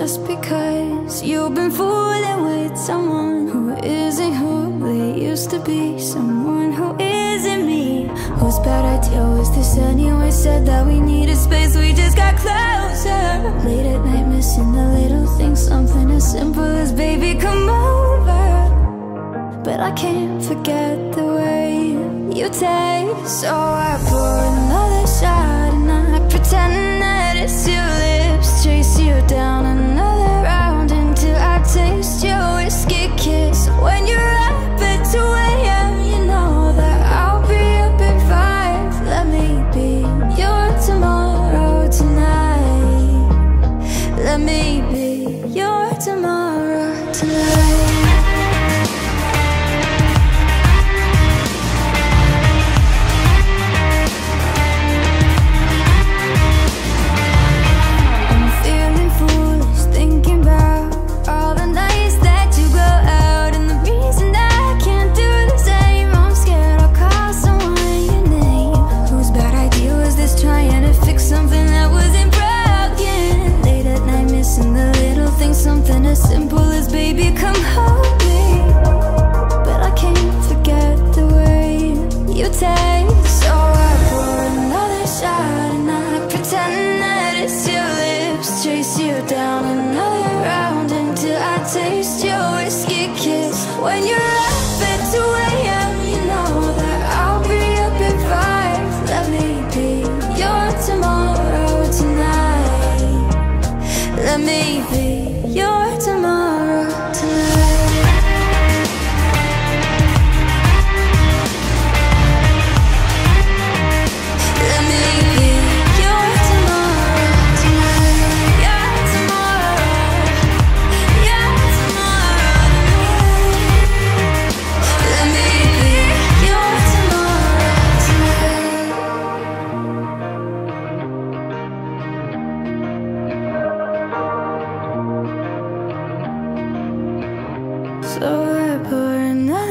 just because you've been fooling with someone who isn't who they used to be, someone who isn't me. Whose bad idea was this anyway? Said that we needed space, we just got closer. Late at night, missing the little things, something as simple as baby, come over. But I can't forget the way you taste, so I pour chase you down another round until I taste your whiskey kiss. When you're up at 2 a.m., you know that I'll be up at 5. Let me be your tomorrow tonight. Let me be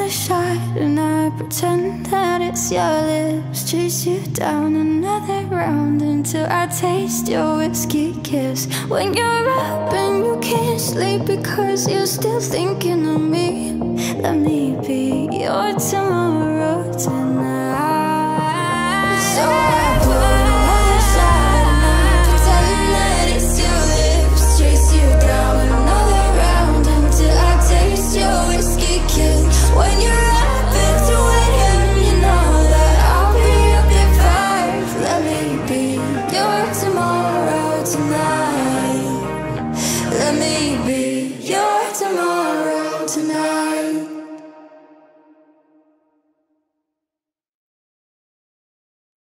shot and I pretend that it's your lips chase you down another round until I taste your whiskey kiss. When you're up and you can't sleep because you're still thinking of me, let me be your tomorrow tonight. Tonight.